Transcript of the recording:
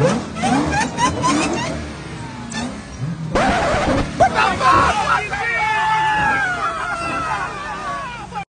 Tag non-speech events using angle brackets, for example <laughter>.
Huh? <laughs>